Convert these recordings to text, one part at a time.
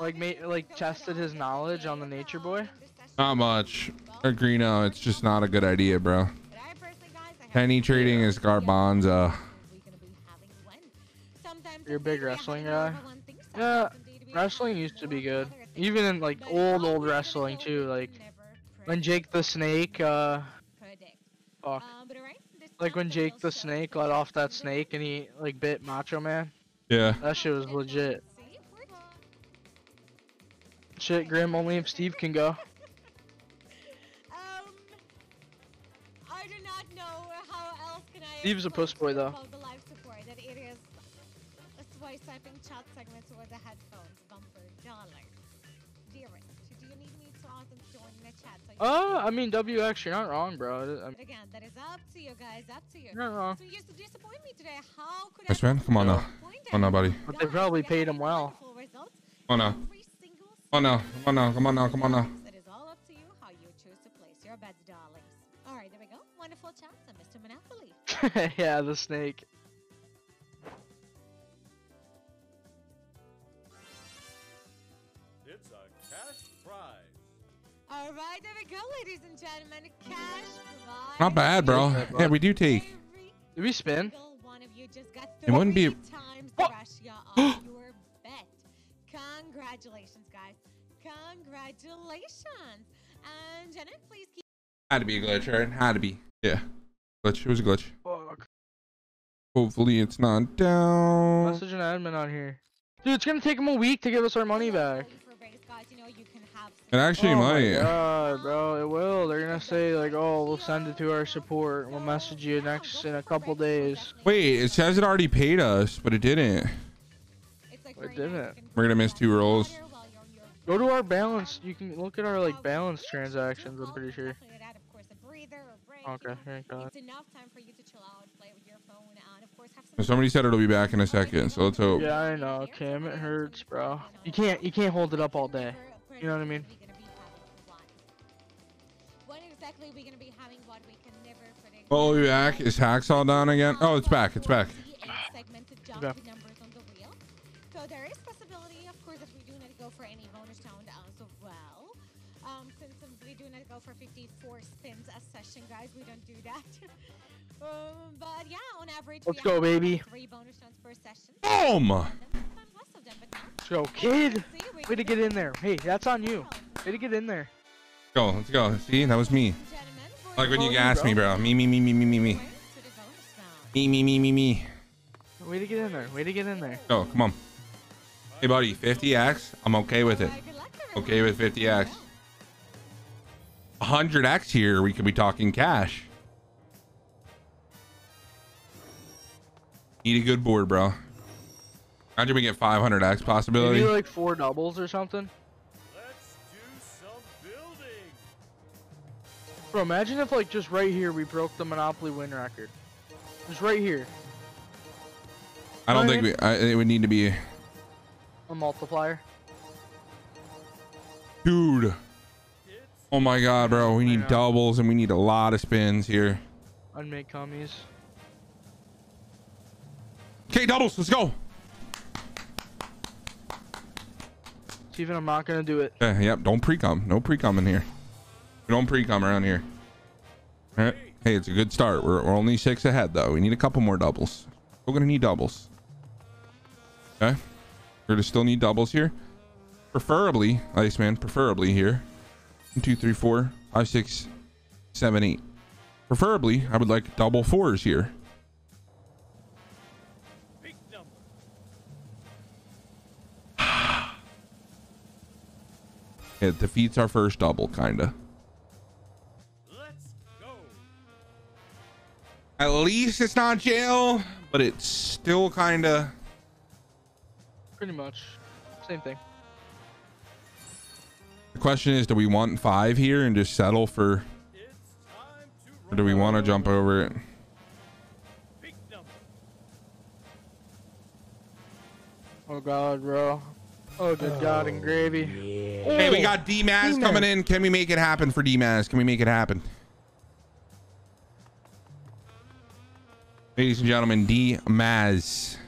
Like, ma- like tested his knowledge on the Nature Boy. Not much. Agree, It's just not a good idea, bro. Penny trading is garbanza. You're a big wrestling guy. Yeah, wrestling used to be good. Even in like old old wrestling too. Like when Jake the Snake, uh, fuck. Like when Jake the Snake let off that snake and he like bit Macho Man. Yeah. That shit was legit. Shit, Grim, only if Steve can go. Um, I do not know how else can I Steve's a puss boy, though. the live support that it is a swipe typing chat segment with the headphones bumper darling. Dearest, do you need me to also join the chat? So you Uh, I mean, WX, you're not wrong, bro. I- But again, that is up to you guys, up to you. You're not wrong. So you used to disappoint me today. How could Yes, I man. Come on now. disappoint Come on now, buddy. But they probably paid him well. Wonderful results. Come on now. Come on now. Come on now. Come on now. Come on now. It is all up to you how you choose to place your bets, darlings. All right, there we go. Wonderful chat, and Mr. Monopoly. yeah, the snake. All right, there we go, ladies and gentlemen. Cash prize. Not bad, bro. Yeah, we do take. Every Did we spin? single one of you just got It wouldn't be- three times the ratio of your bet. Congratulations, guys. Congratulations. And Jenna, please keep. Had to be a glitch, right? Had to be. Yeah. Glitch. It was a glitch. Fuck. Hopefully it's not down. Message an admin on here. Dude, it's gonna take him a week to give us our money back. It actually oh my might. god, bro, it will. They're gonna say like, oh, we'll send it to our support. We'll message you next in a couple days. Wait, it says it already paid us, but it didn't. It didn't. nice. You can We're gonna miss two rolls. water while you're on your Go to our balance. You can look at our like balance transactions. I'm pretty sure. Definitely add, of course, a breather or break, you Okay, thank God. It's enough time for you to chill out, play with your phone, and of course have some. And Somebody said it'll be back in a second, so let's hope. Yeah, I know, Cam. It hurts, bro. You can't, you can't hold it up all day. You know what I mean? Oh, we back? Is Hacksaw down again? Oh, it's back. It's back. Segmented Okay. jump numbers on the wheel. So there is possibility, of course, that we do not go for any bonus round as well. Um, since we do not go for 54 spins a session, guys, we don't do that. um, but yeah, on average, Let's we go, baby. Three bonus rounds per session. Boom! Sometimes less of them, but now Let's go, kid. Way to get in there. Hey, that's on you. Way to get in there. Go. Let's go. See, that was me. Like when you gas me, bro. Me, me, me, me, me, me, me. going to the bonus round. Me, me, me, me, me. Way to get in there. Way to get in there. Go. Come on. Hey, buddy. 50x. I'm okay with it. Good luck, everyone. Okay with 50x. 100x here. We could be talking cash. Need a good board, bro. Imagine we get 500x possibility. Maybe like four doubles or something. Bro, imagine if like just right here we broke the Monopoly win record. Just right here. I don't think we. I, it would need to be. A multiplier. Dude. Oh my god, bro. We need doubles and we need a lot of spins here. Unmade commies. Okay, doubles. Let's go. Steven, I'm not gonna do it. Yeah, yep. Don't pre-com. No pre-com in here. We don't pre-com around here. All right. Hey, it's a good start. We're, we're only six ahead, though. We need a couple more doubles. We're gonna need doubles. Okay. We're gonna still need doubles here. Preferably, Iceman. Preferably here. One, two, three, four, five, six, seven, eight. Preferably, I would like double fours here. It defeats our first double, kinda. At least it's not jail, but it's still kinda. Pretty much. Same thing. The question is, do we want five here and just settle for, It's or do we want to jump over it? Oh god, bro. Oh, oh good god and gravy. Hey, we got D-Maz D-Maz. coming in. Can we make it happen for D-Maz? Can we make it happen? Ladies and gentlemen, D-Maz.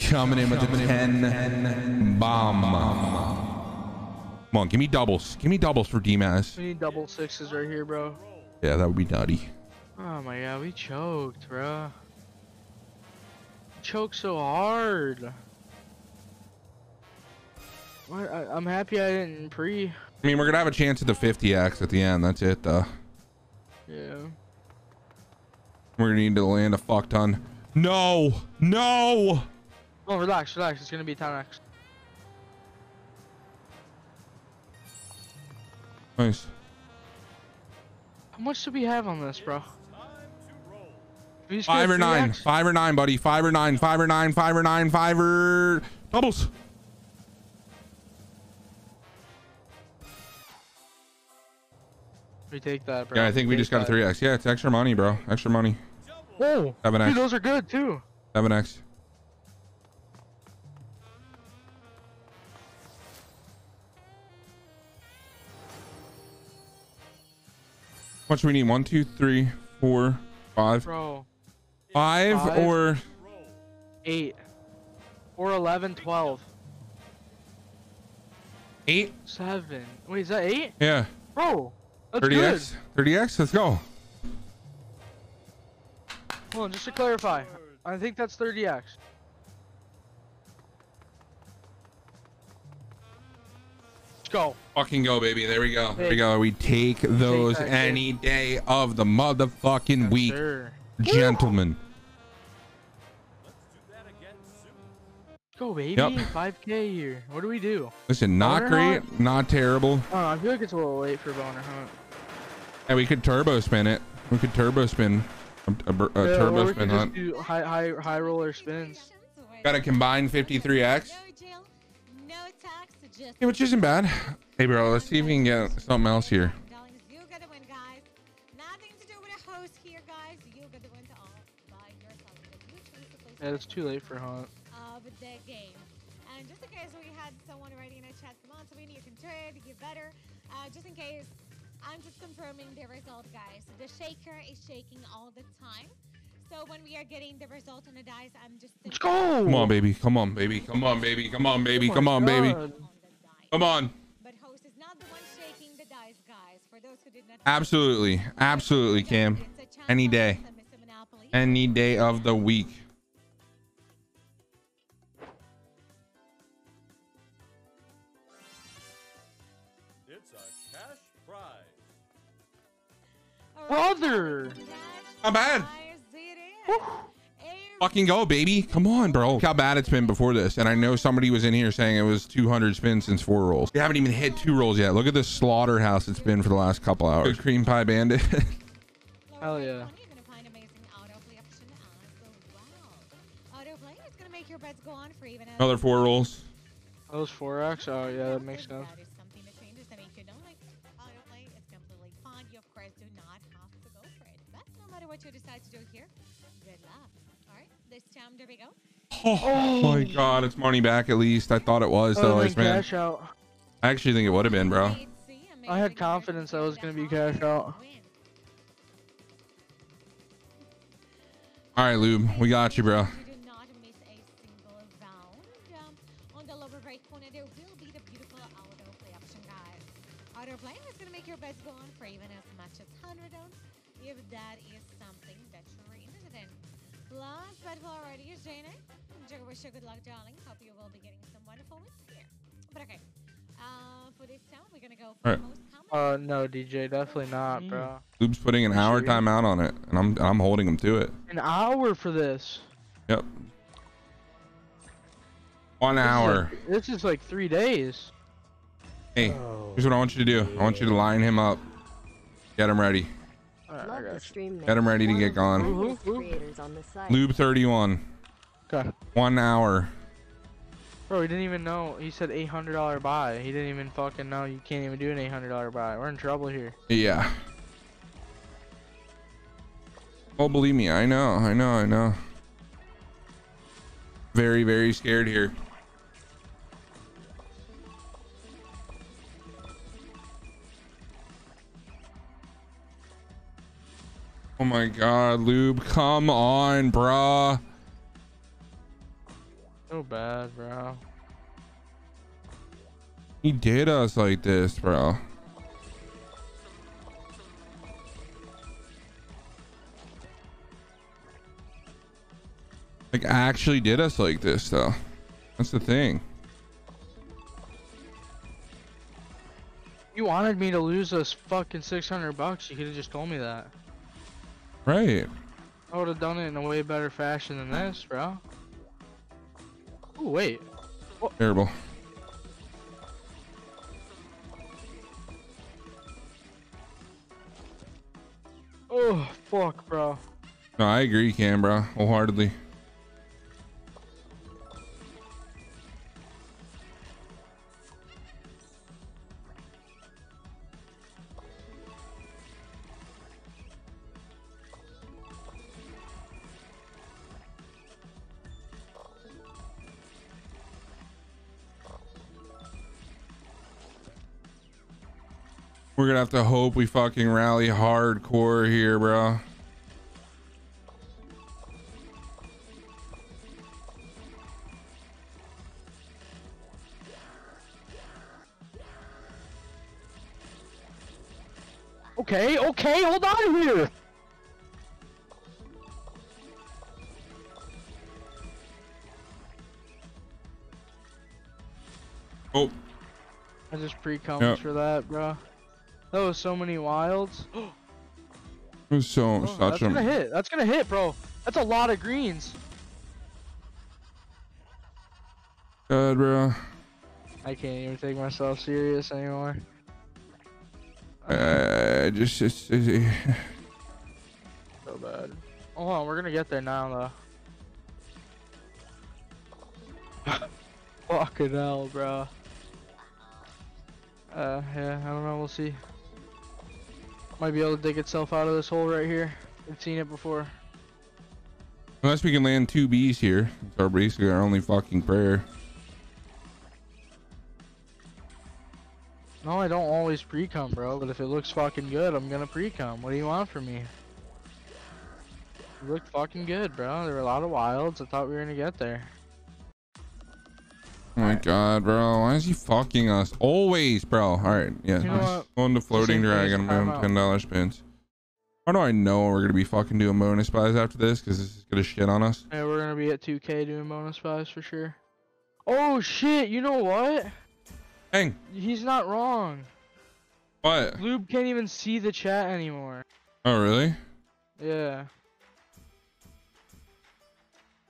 Coming in with the 10 bomb. Come on, give me doubles. Give me doubles for D-Maz. We need double sixes right here, bro. Yeah, that would be nutty. Oh my god, we choked, bro. Choked so hard. What? I, I'm happy I didn't pre. I mean, we're gonna have a chance at the 50x at the end. That's it, though. Yeah. We're gonna need to land a fuck ton. No, no. Oh, relax, relax. It's gonna be 10x. Nice. How much do we have on this, bro? Time to roll. We just Five or nine. Five or nine, buddy. Five or nine. Five or nine. Five or nine. Five or doubles. We take that, bro. Yeah, I think we take just got a 3x. Yeah, it's extra money, bro. Extra money. Whoa. 7x. Dude, those are good too. 7x. How much do we need? One, two, three, four, five. Bro. Five Five. or 8. Or 11, 12. eight? 7. Wait, is that 8? Yeah. Bro. That's good. 30x? 30x? Let's go. Hold on, just to clarify. I think that's 30x. Let's go. Fucking go, baby. There we go. There we go. We take those shit. any day of the motherfucking Yes, week, sir. gentlemen. Let's do that again soon. Let's go, baby. Yep. 5k here. What do we do? Listen, not Boner great, hunt? not terrible. Oh, I feel like it's a little late for boner hunt. And we could turbo spin it. We could turbo spin a, a, bur- a Yeah, turbo we spin could just hunt. do high, high, high roller spins. Got a combined 53x. No jail, no tax, just Yeah, which isn't bad. Hey, bro, let's see if we can get something else here. You got to win, guys. Nothing to do with a host here, guys. You got to win to all by yourself. because you choose to play Yeah, it's too late for hunt. of the game. And just in case we had someone already in the chat, come on, Sabine, you can trade, get better. Uh, just in case, I'm just confirming the result, guys. The shaker is shaking all the time. So when we are getting the result on the dice, I'm just Let's go. Come on, baby. Come on, baby. Come on, baby. Come on, baby. Oh Come on, baby. God. on the. Come on. But host is not the one shaking the dice, guys. For those who did not Absolutely. Absolutely, Cam. It's a chance Any day. us to miss a Monopoly. Any day of the week. Brother. cash Not bad. prize it is. A Fucking go, baby. Come on, bro. Look how bad it's been before this. And I know somebody was in here saying it was 200 spins since four rolls. We haven't even hit two rolls yet. Look at the slaughterhouse it's been for the last couple hours. Good cream pie bandit. Hell yeah. You're gonna find amazing autoplay option as well. Autoplay is gonna make your bets go on for even a- Another four rolls. Those 4x? Oh, yeah, that makes sense. What you decide to do here, good luck. All right, this time there we go. Oh, my god, it's money back at least. I thought it was oh though, Oh, like, man. cash out. I actually think it would have been, bro. I had confidence that versus was gonna be cash out. All right, Lube, we got you, bro. Wish you good luck, darling. Hope you will be getting some wonderful wins here. But okay, uh, for this time, we're going to go for Alright. most. Uh, no, DJ, definitely not, bro. Lube's putting an hour Sure. timeout on it, and I'm I'm holding him to it. An hour for this. Yep. One This is hour. like- This is like three days. Hey, here's what I want you to do. I want you to line him up. Get him ready. Alright, I Love got you. stream Get 'em ready to get of gone. finest Woo, woo. creators on the site. Lube 31. Okay. One hour. Bro, he didn't even know. He said $800 buy. He didn't even fucking know you can't even do an $800 buy. We're in trouble here. Yeah. Oh, believe me, I know, I know, I know. Very, very scared here. Oh my god, Lube, come on, bruh. So bad, bro. He did us like this, bro. Like actually did us like this though. That's the thing. You wanted me to lose us fucking 600 bucks. You could have just told me that. Right. I would have done it in a way better fashion than this, bro. Oh wait. Terrible. Oh fuck, bro. No, I agree, Cam, bro. Wholeheartedly. We're gonna have to hope we fucking rally hardcore here, bro. Okay, okay, hold on here. Oh, I just pre-combed Yep. for that, bro. That was so many wilds. so Oh, such that's gonna hit. That's gonna hit, bro. That's a lot of greens. good, bro. I can't even take myself serious anymore. Uh, just, just, uh, So bad. Hold on, we're gonna get there now, though. Fucking hell, bro. Uh, yeah, I don't know. We'll see. Might be able to dig itself out of this hole right here. I've seen it before. unless we can land two bees here, it's our basically our only fucking prayer. No, I don't always pre-cum, bro. But if it looks fucking good, I'm gonna pre-cum. What do you want from me? It looked fucking good, bro. There were a lot of wilds. I thought we were gonna get there. Oh my god, bro. Why is he fucking us? Always, bro. Alright, yeah. You know what? go floating same thing as dragon. I'm time going ten dollar spins. How do I know we're gonna be fucking doing bonus buys after this? Because this is gonna shit on us. Yeah, we're gonna be at 2K doing bonus buys for sure. Oh shit! You know what? Hang. He's not wrong. What? Lube can't even see the chat anymore. Oh really? Yeah.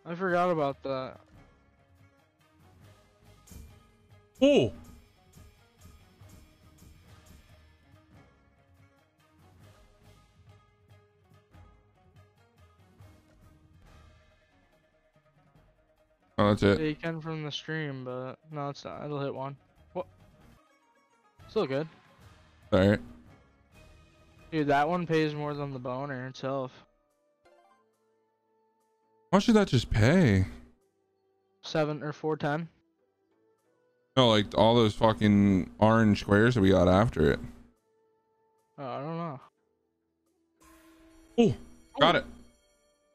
I forgot about that. Oh. Oh, that's Yeah, it. you can from the stream, but no, it's not. It'll hit one. What? Still good. Alright. Dude, that one pays more than the boner itself. How should that just pay? Seven or four ten. No, like all those fucking orange squares that we got after it. Oh, I don't know. Oh, got it.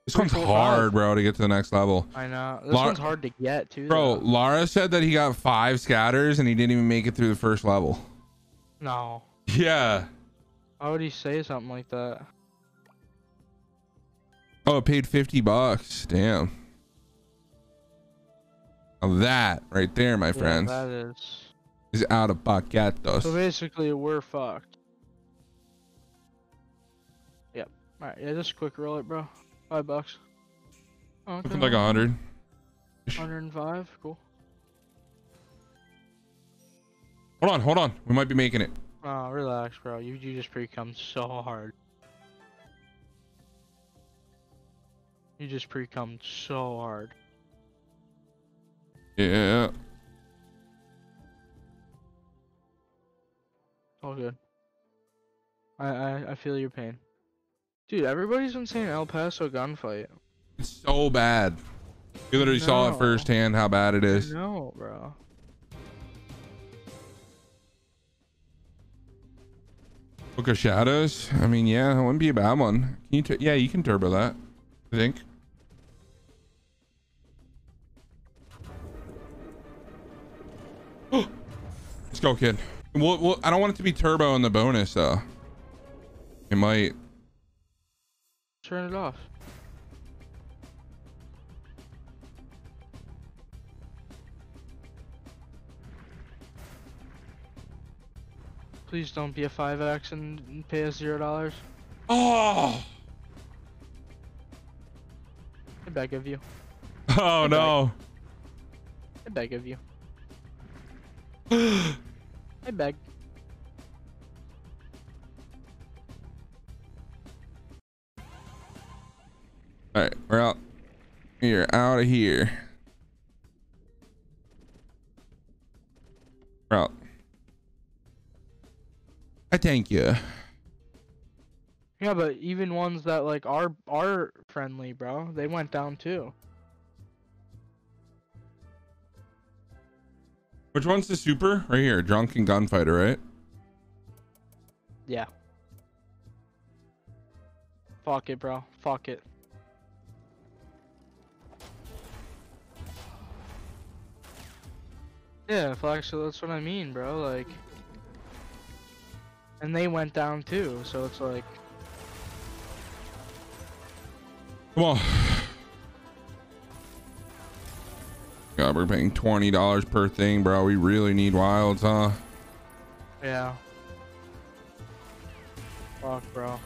This one's hard, bro, to get to the next level. I know. This Lar- one's hard to get too. Bro, though. Lara said that he got five scatters and he didn't even make it through the first level. No. Yeah. Why would he say something like that? Oh, it paid 50 bucks. Damn. Now that right there, my Yeah, friends, that is. is out of paquetos. So basically, we're fucked. Yep. Alright, yeah, just quick roll it, bro. Five bucks. Oh, okay. Looking like a hundred. 105, cool. Hold on, hold on. We might be making it. Oh, relax, bro. You, you just pre-cum so hard. You just pre-cum so hard. Yeah. All good. I, I, I feel your pain. Dude, everybody's been saying El Paso gunfight. It's so bad. You literally saw it firsthand how bad it is. No, bro. Book of Shadows. I mean, yeah, it wouldn't be a bad one. Can you? Yeah, you can turbo that. I think. Go, kid. Well, well, I don't want it to be turbo in the bonus though. It might. Turn it off. Please don't be a 5x and pay us zero dollars. Oh. I beg of you. Oh no. I beg of you. I beg. All right, we're out. You're out of here. We're out. I thank you. Yeah, but even ones that like are are friendly, bro, they went down too. Which one's the super? Right here, drunken gunfighter, right? Yeah. Fuck it, bro. Fuck it. Yeah, so that's what I mean, bro. Like, and they went down too, so it's like, Come God, we're paying twenty dollars per thing, bro. We really need wilds, huh? yeah. Fuck, bro.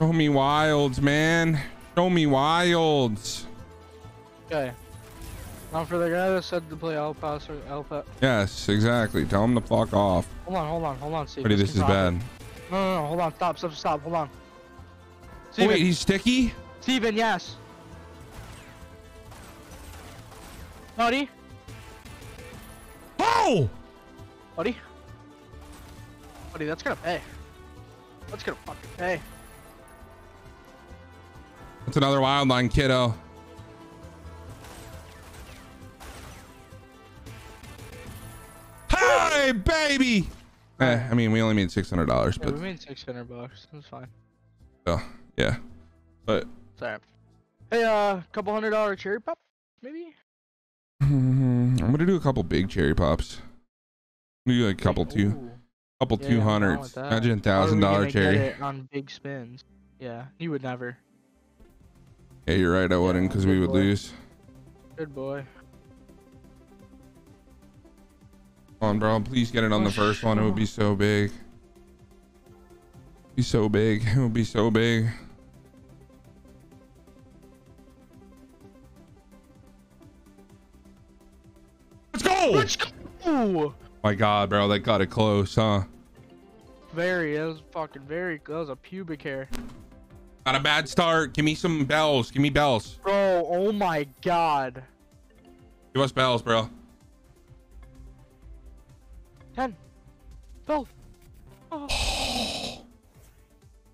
Show me wilds, man. Show me wilds. Okay. Now for the guy that said to play El Paso, El Pa- Yes, exactly. Tell him to fuck off. Hold on, hold on, hold on, Steve. Buddy, this is bad. No, no, hold on, stop, stop, stop, hold on. Oh, Steven, wait, he's sticky? Steven, yes. Buddy, Oh! buddy. Buddy, that's gonna pay. That's gonna fucking pay. That's another wild line, kiddo. Hey, baby! Eh, I mean, we only made six hundred dollars, Yeah, but we made 600 bucks. That's fine. Oh, yeah. But Sorry. Hey, uh, couple hundred dollar cherry pop, maybe? I'm gonna do a couple big cherry pops. Do like a couple two, Ooh. couple Yeah, two hundreds. Imagine thousand dollar cherry. on big spins. Yeah, you would never. Yeah, you're right. I wouldn't because we would boy. lose. Good boy. On, bro. Please get it on Oh, the first one. It would be so big. Be so big. It would be so big. Let's go! Let's go! My God, bro, that got it close, huh? Very, that was fucking very, that was a pubic hair. Not a bad start. Give me some bells. Give me bells. Bro, oh my god. Give us bells, bro. 10, 12. Oh.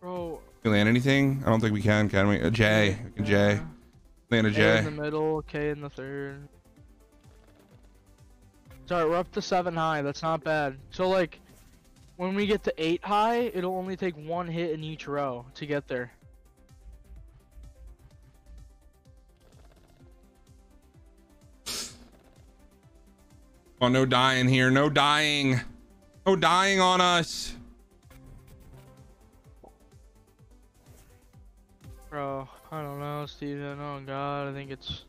Bro. Can we land anything? I don't think we can, can we? A J. We can J. Land a A J. in the middle, K in the third. Sorry, we're up to seven high. That's not bad. So like, when we get to eight high, it'll only take one hit in each row to get there. Oh, no dying here. No dying. No dying on us. Bro, I don't know, Steven. Oh god, I think it's.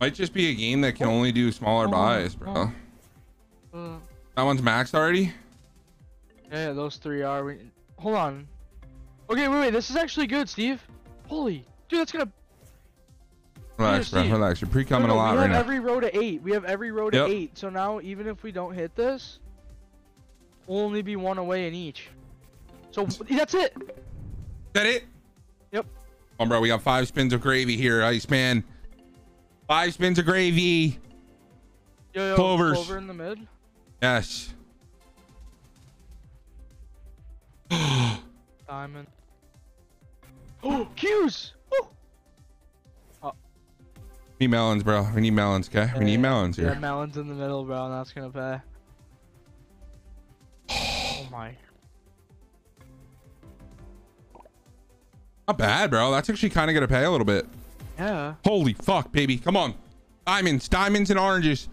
Might just be a game that can only do smaller Oh, buys, bro. Uh, That one's maxed already? yeah, yeah, those three are. We... Hold on. Okay, wait, wait. This is actually good, Steve. Holy, dude, that's gonna. Relax, bro. Relax. You're pre-coming No, a no, lot we have every row to eight. We have every row to Yep. eight. So now, even if we don't hit this, we'll only be one away in each. So that's it. Is that it? Yep. Oh, bro, we got five spins of gravy here, Iceman. Five spins of gravy. Yo, yo, Clovers. Clover in the mid. Yes. Diamond. Oh, Q's. Need melons, bro. We need melons, okay? We need Yeah, melons Yeah, here. melons in the middle, bro. and That's gonna pay. Oh my. Not bad, bro. That's actually kind of gonna pay a little bit. Yeah. Holy fuck, baby. Come on. Diamonds, diamonds and oranges.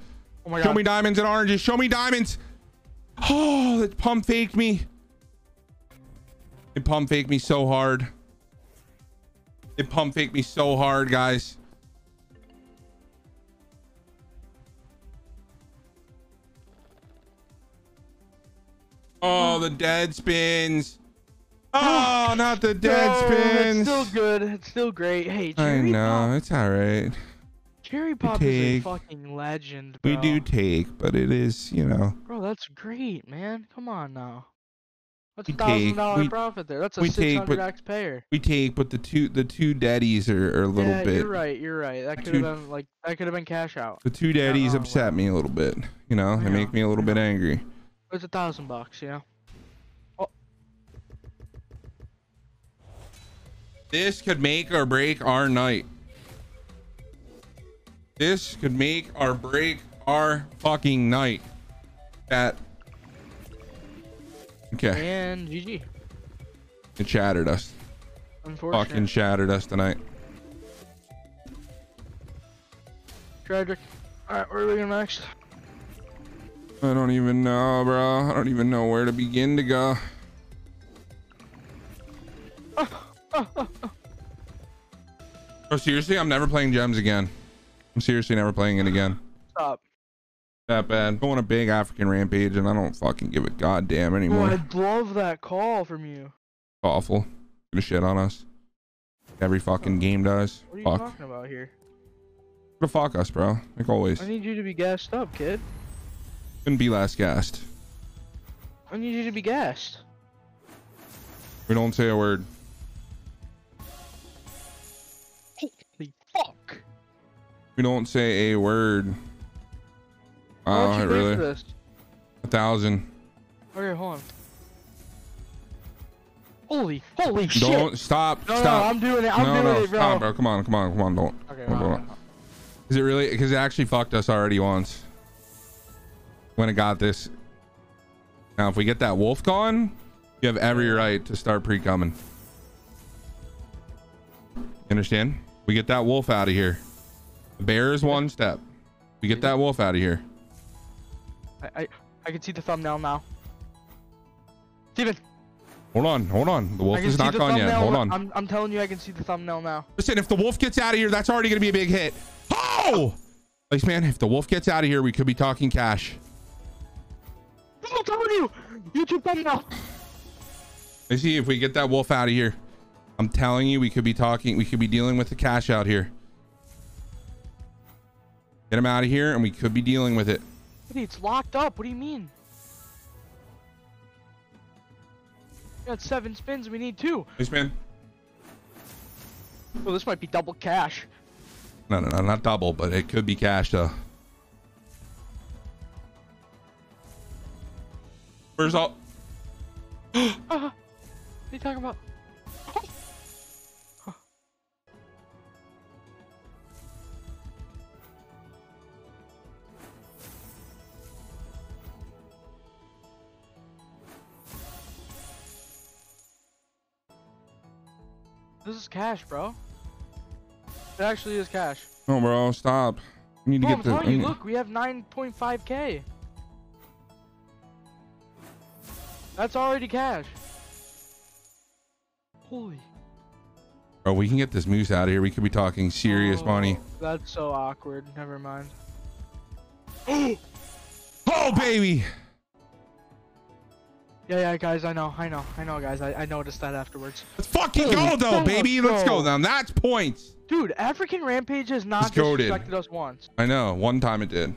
Oh my god. Show me diamonds and oranges. Show me diamonds. Oh, that pump faked me. It pump faked me so hard. It pump faked me so hard, guys. Oh, the dead spins. Ah, oh, not the dead No, spins. It's still good. It's still great. Hey, Cherry I know. Pop. It's all right. Cherry Pop is a fucking legend, We do take, but it is, you know. Bro, that's great, man. Come on now. That's a thousand dollar profit there. That's a six hundred x payer. We take, but the two the two daddies are, are a little yeah, bit. you're right. You're right. That could have been like that could have been cash out. The two daddies upset me a little bit. You know, they make me a little bit angry. It's a thousand bucks, yeah. know. This could make or break our night. This could make or break our fucking night. That. Okay, And GG. it shattered us. Unfortunate. Fucking shattered us tonight. Tragic. Alright, where are we going next? I don't even know, bro. I don't even know where to begin to go. Oh, seriously? I'm never playing gems again. I'm seriously never playing it again. Stop. That bad. Going a big African rampage, and I don't fucking give a goddamn Oh, anymore. I love that call from you. Awful. Gonna shit on us. Every fucking game does. What are you Fuck. talking about here? Gonna fuck us, bro. Like always. I need you to be gassed up, kid. Couldn't be last gassed. I need you to be gassed. We don't say a word. Holy fuck. We don't say a word. How Oh, much really? for this? A thousand. Okay, hold on. Holy, holy shit. Don't stop. no, stop. no, I'm doing it. I'm no, doing no, it, bro. stop, bro. Come on, come on, come on. Don't. Okay, don't, wow. don't. Is it really? Because it actually fucked us already once. When it got this. Now, if we get that wolf gone, you have every right to start pre-coming. You understand? We get that wolf out of here. The bear is one step. We get that wolf out of here. I, I, I can see the thumbnail now. Steven, Hold on, hold on. The wolf is not gone yet. Hold on. I'm, I'm telling you, I can see the thumbnail now. Listen, if the wolf gets out of here, that's already going to be a big hit. Oh! Like, man, if the wolf gets out of here, we could be talking cash. I'm telling you, YouTube thumbnail. Let's see if we get that wolf out of here. I'm telling you, we could be talking, we could be dealing with the cash out here. Get him out of here, and we could be dealing with it. It's locked up. What do you mean? We got seven spins. We need two. This man. Well, this might be double cash. No, no, no, not double, but it could be cash though. Where's all? Ah, what are you talking about? This is cash, bro. It actually is cash. No, bro, stop. We need to Bro, I'm get the. telling you, look, we have 9.5k. That's already cash. Holy. Bro, we can get this moose out of here. We could be talking serious money. Oh, That's so awkward. Never mind. Oh, baby. Yeah, yeah, guys, I know, I know, I know, guys. I, I noticed that afterwards. Let's fucking Holy go, though, baby. Let's go. Now that's points. Dude, African Rampage has not disrespected us once. I know. One time it did.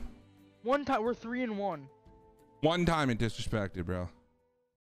One time, we're three and one. One time it disrespected, bro.